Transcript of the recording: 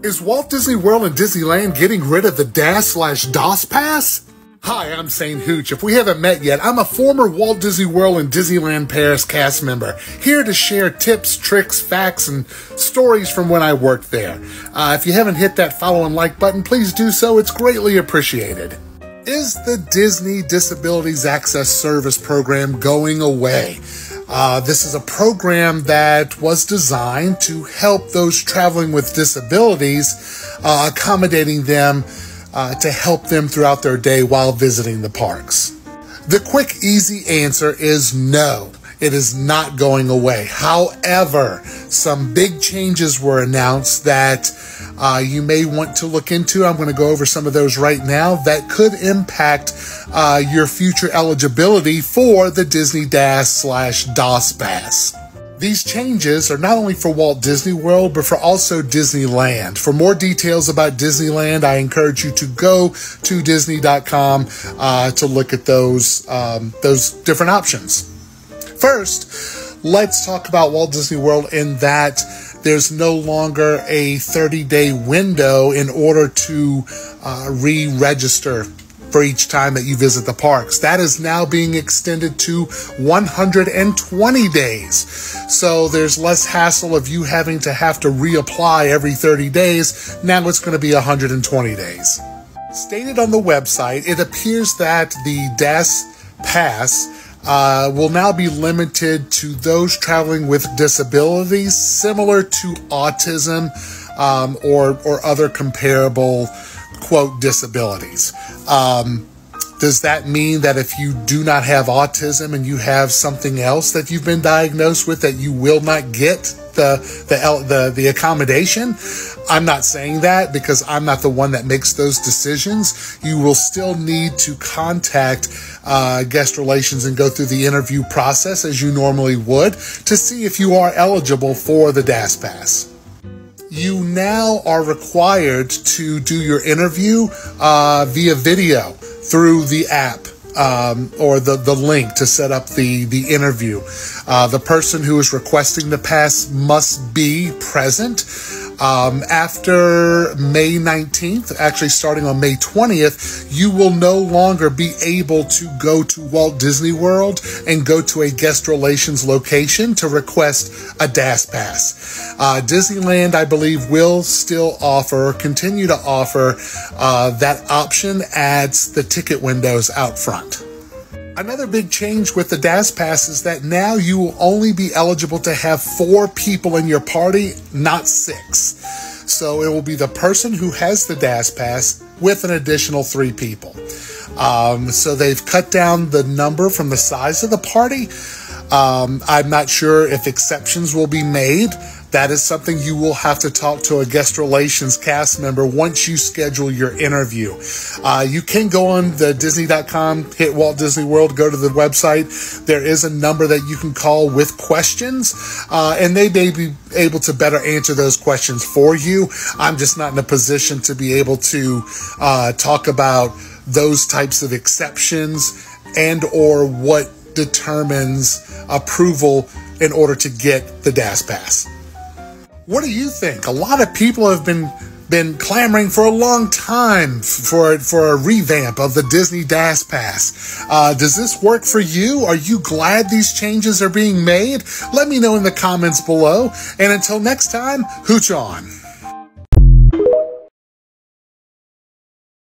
Is Walt Disney World and Disneyland getting rid of the DAS slash DOS Pass? Hi, I'm St. Hooch. If we haven't met yet, I'm a former Walt Disney World and Disneyland Paris cast member, here to share tips, tricks, facts, and stories from when I worked there. Uh, if you haven't hit that follow and like button, please do so. It's greatly appreciated. Is the Disney Disabilities Access Service program going away? Uh, this is a program that was designed to help those traveling with disabilities, uh, accommodating them uh, to help them throughout their day while visiting the parks? The quick, easy answer is no. It is not going away. However, some big changes were announced that uh, you may want to look into. I'm going to go over some of those right now that could impact uh, your future eligibility for the Disney DAS slash DOS Pass. These changes are not only for Walt Disney World, but for also Disneyland. For more details about Disneyland, I encourage you to go to Disney.com uh, to look at those um, those different options. First, let's talk about Walt Disney World in that there's no longer a 30 day window in order to uh, re register for each time that you visit the parks. That is now being extended to 120 days. So there's less hassle of you having to have to reapply every 30 days. Now it's going to be 120 days. Stated on the website, it appears that the DAS Pass uh, will now be limited to those traveling with disabilities similar to autism um, or, or other comparable quote disabilities. Um, does that mean that if you do not have autism and you have something else that you've been diagnosed with that you will not get the the the, the accommodation? I'm not saying that because I'm not the one that makes those decisions. You will still need to contact uh, guest relations and go through the interview process as you normally would to see if you are eligible for the DAS Pass you now are required to do your interview uh, via video through the app. Um, or the, the link to set up the, the interview. Uh, the person who is requesting the pass must be present um, after May 19th, actually starting on May 20th, you will no longer be able to go to Walt Disney World and go to a guest relations location to request a DAS pass. Uh, Disneyland, I believe, will still offer, continue to offer uh, that option as the ticket windows out front. Another big change with the DAS Pass is that now you will only be eligible to have four people in your party, not six. So it will be the person who has the DAS Pass with an additional three people. Um, so they've cut down the number from the size of the party. Um, I'm not sure if exceptions will be made that is something you will have to talk to a guest relations cast member once you schedule your interview. Uh, you can go on the Disney.com, hit Walt Disney World, go to the website. There is a number that you can call with questions, uh, and they may be able to better answer those questions for you. I'm just not in a position to be able to uh, talk about those types of exceptions and or what determines approval in order to get the DAS pass. What do you think? A lot of people have been been clamoring for a long time for for a revamp of the Disney DAS Pass. Uh, does this work for you? Are you glad these changes are being made? Let me know in the comments below. And until next time, hooch on.